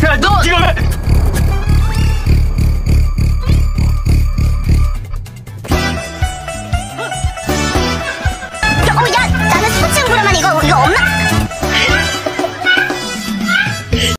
别动，弟。